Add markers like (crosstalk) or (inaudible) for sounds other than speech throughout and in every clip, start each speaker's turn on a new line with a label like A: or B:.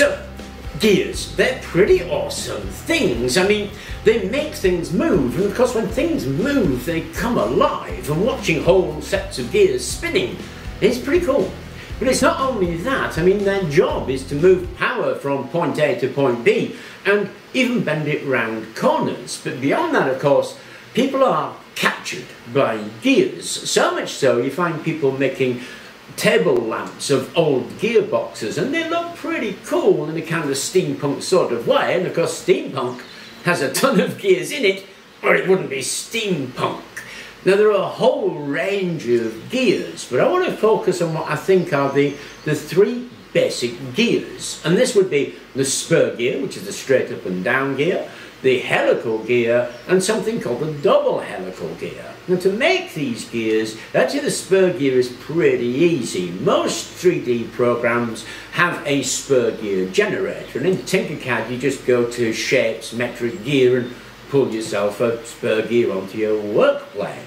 A: So, gears, they're pretty awesome things. I mean, they make things move, and of course, when things move, they come alive, and watching whole sets of gears spinning is pretty cool. But it's not only that, I mean, their job is to move power from point A to point B and even bend it round corners. But beyond that, of course, people are captured by gears. So much so, you find people making table lamps of old gearboxes, and they look pretty cool in a kind of steampunk sort of way. And of course, steampunk has a ton of gears in it, or it wouldn't be steampunk. Now there are a whole range of gears, but I want to focus on what I think are the, the three basic gears. And this would be the spur gear, which is the straight up and down gear, the helical gear, and something called the double helical gear. Now to make these gears, actually the spur gear is pretty easy. Most 3D programs have a spur gear generator, and in Tinkercad you just go to shapes, metric gear, and pull yourself a spur gear onto your work plane.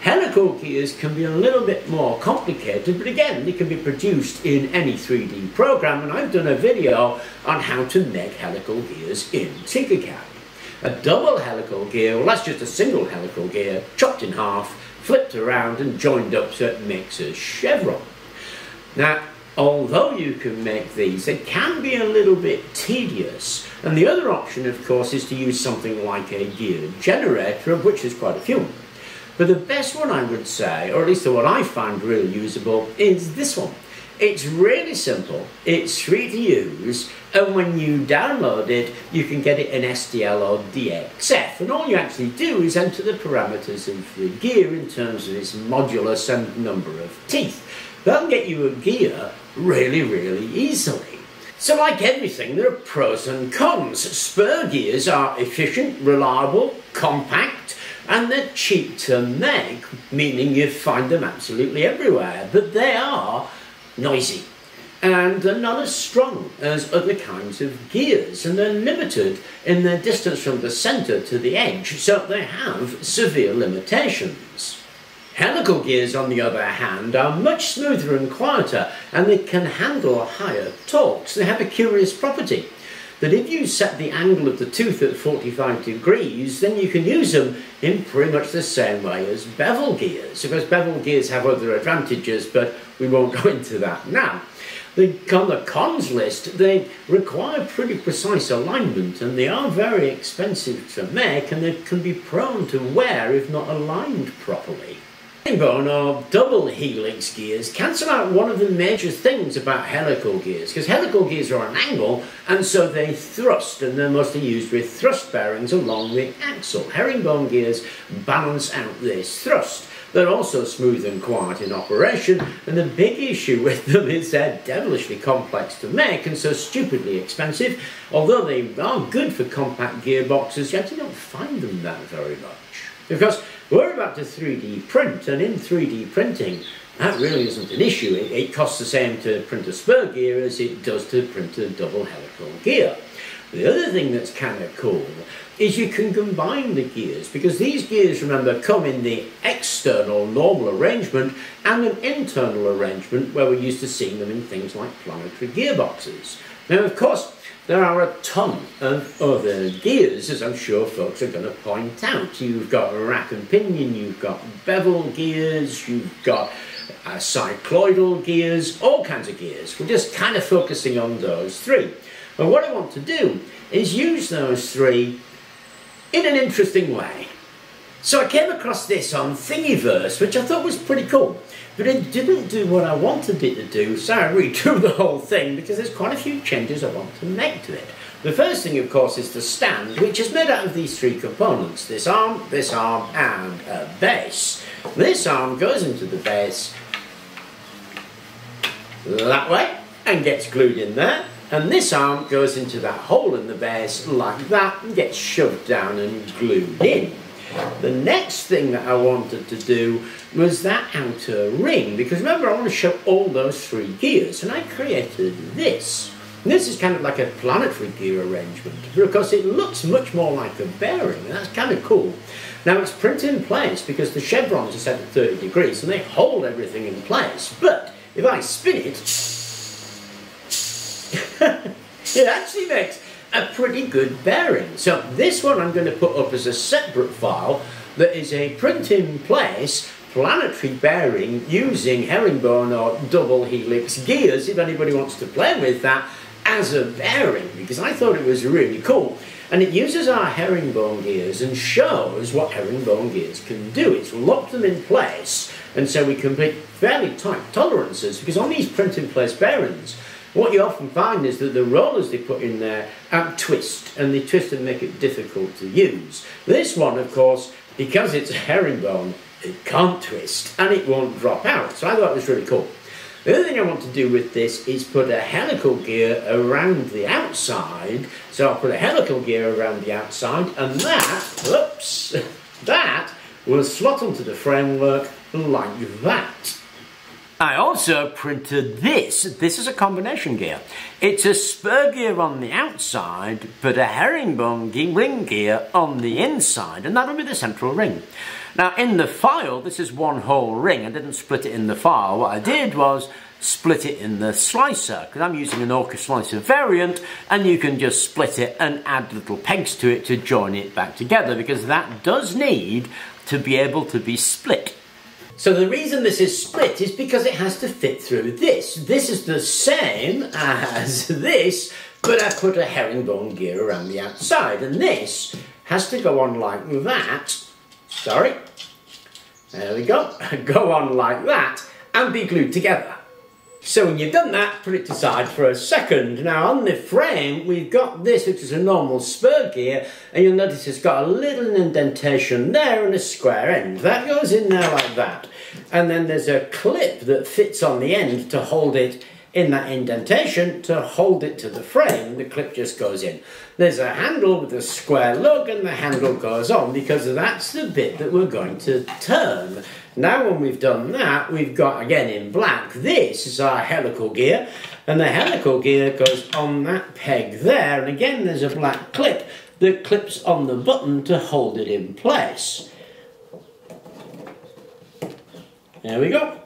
A: Helical gears can be a little bit more complicated, but again, they can be produced in any 3D program, and I've done a video on how to make helical gears in Tinkercad. A double helical gear, well that's just a single helical gear, chopped in half, flipped around and joined up so it makes a chevron. Now, although you can make these, they can be a little bit tedious. And the other option, of course, is to use something like a gear generator, of which there's quite a few. But the best one I would say, or at least the one I find really usable, is this one. It's really simple, it's free to use, and when you download it, you can get it in STL or DXF. And all you actually do is enter the parameters of the gear in terms of its modulus and number of teeth. That'll get you a gear really, really easily. So like everything, there are pros and cons. Spur gears are efficient, reliable, compact, and they're cheap to make, meaning you find them absolutely everywhere, but they are noisy and they're not as strong as other kinds of gears and they're limited in their distance from the centre to the edge so they have severe limitations. Helical gears on the other hand are much smoother and quieter and they can handle higher torques. They have a curious property that if you set the angle of the tooth at 45 degrees, then you can use them in pretty much the same way as bevel gears. Of course, bevel gears have other advantages, but we won't (laughs) go into that now. The, on the cons list, they require pretty precise alignment and they are very expensive to make and they can be prone to wear if not aligned properly. Herringbone or double helix gears cancel out one of the major things about helical gears because helical gears are an angle and so they thrust and they're mostly used with thrust bearings along the axle. Herringbone gears balance out this thrust. They're also smooth and quiet in operation and the big issue with them is they're devilishly complex to make and so stupidly expensive. Although they are good for compact gearboxes, you actually don't find them that very much. Because we're about to 3D print, and in 3D printing, that really isn't an issue. It, it, costs the same to print a spur gear as it does to print a double helical gear. The other thing that's kind of cool is you can combine the gears because these gears, remember, come in the external normal arrangement and an internal arrangement where we're used to seeing them in things like planetary gearboxes. Now, of course, there are a ton of other gears, as I'm sure folks are going to point out. You've got rack and pinion, you've got bevel gears, you've got uh, cycloidal gears, all kinds of gears. We're just kind of focusing on those three. But what I want to do is use those three in an interesting way. So I came across this on Thingiverse, which I thought was pretty cool. But it didn't do what I wanted it to do, so I redrew the whole thing because there's quite a few changes I want to make to it. The first thing, of course, is the stand, which is made out of these three components. This arm, this arm, and a base. This arm goes into the base that way and gets glued in there. And this arm goes into that hole in the base like that and gets shoved down and glued in. The next thing that I wanted to do was that outer ring, because remember I want to show all those three gears, and I created this. And this is kind of like a planetary gear arrangement, because it looks much more like a bearing, and that's kind of cool. Now it's printed in place because the chevrons are set at 30 degrees, and they hold everything in place. But if I spin it, (laughs) it actually makes a pretty good bearing. So this one I'm going to put up as a separate file that is a print in place planetary bearing using herringbone or double helix gears if anybody wants to play with that as a bearing because I thought it was really cool. And it uses our herringbone gears and shows what herringbone gears can do. It's locked them in place, and so we can make fairly tight tolerances because on these print in place bearings, what you often find is that the rollers they put in there um, twist, and they twist and make it difficult to use. This one, of course, because it's a herringbone, it can't twist and it won't drop out. So I thought it was really cool. The other thing I want to do with this is put a helical gear around the outside. So I'll put a helical gear around the outside and that, oops, (laughs) that will slot onto the framework like that. I also printed this. This is a combination gear. It's a spur gear on the outside, but a herringbone ring gear on the inside, and that'll be the central ring. Now in the file, this is one whole ring. I didn't split it in the file. What I did was split it in the slicer because I'm using an Orca slicer variant and you can just split it and add little pegs to it to join it back together because that does need to be able to be split. So the reason this is split is because it has to fit through this. This is the same as (laughs) this, but I put a herringbone gear around the outside and this has to go on like that sorry, there we go, (laughs) go on like that and be glued together. So when you've done that, put it aside for a second. Now on the frame, we've got this, which is a normal spur gear, and you'll notice it's got a little indentation there and a square end. That goes in there like that. And then there's a clip that fits on the end to hold it in that indentation to hold it to the frame. The clip just goes in. There's a handle with a square lug and the handle goes on because that's the bit that we're going to turn. Now when we've done that, we've got, again in black, this is our helical gear and the helical gear goes on that peg there and again there's a black clip that clips on the button to hold it in place. There we go.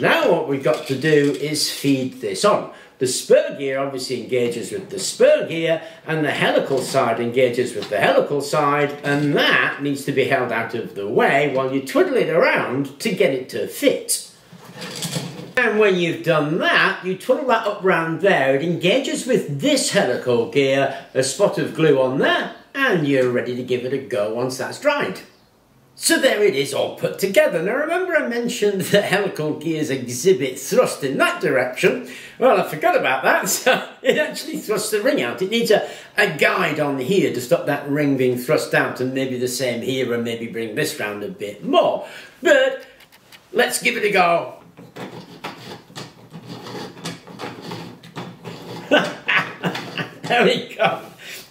A: Now what we've got to do is feed this on. The spur gear obviously engages with the spur gear and the helical side engages with the helical side and that needs to be held out of the way while you twiddle it around to get it to fit. And when you've done that, you twiddle that up round there, it engages with this helical gear, a spot of glue on there, and you're ready to give it a go once that's dried. So there it is all put together. Now remember I mentioned (laughs) that helical gears exhibit thrust in that direction? Well, I forgot about that, (laughs) so it actually thrusts the ring out. It needs a, a guide on here to stop that ring being thrust out and maybe the same here and maybe bring this round a bit more. But let's give it a go. (laughs) there we go.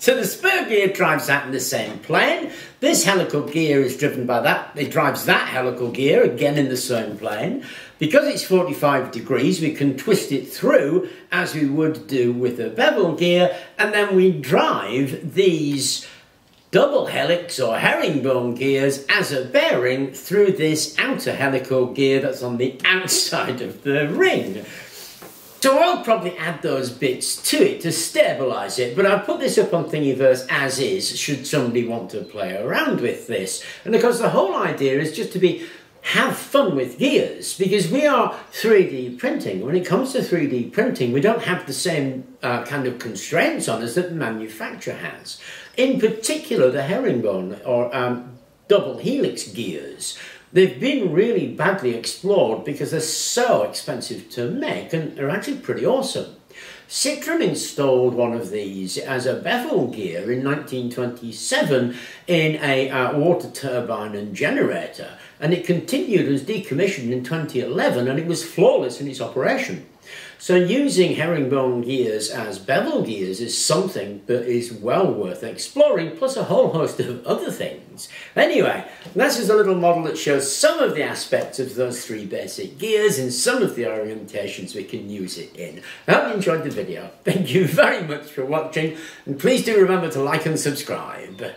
A: So the spur gear drives that in the same plane. This helical gear is driven by that. It drives that helical gear again in the same plane. Because it's 45 degrees, we can twist it through as we would do with a bevel gear, and then we drive these double helix or herringbone gears as a bearing through this outer helical gear that's on the (laughs) outside of the ring. So I'll probably add those bits to it to stabilise it, but I'll put this up on Thingiverse as is, should somebody want to play around with this. And of course the whole idea is just to be have fun with gears because we are 3D printing. When it comes to 3D printing, we don't have the same uh, kind of constraints on us that the manufacturer has. In particular, the herringbone or um, double helix gears They've been really badly explored because they're so expensive to make and they're actually pretty awesome. Citroen installed one of these as a bevel gear in 1927 in a uh, water turbine and generator, and it continued as decommissioned in 2011 and it was flawless in its operation. So using herringbone gears as bevel gears is something that is well worth exploring, plus a whole host of other things. Anyway, this is a little model that shows some of the aspects of those three basic gears and some of the orientations we can use it in. I hope you enjoyed the video. Thank you very much for watching, and please do remember to like and subscribe.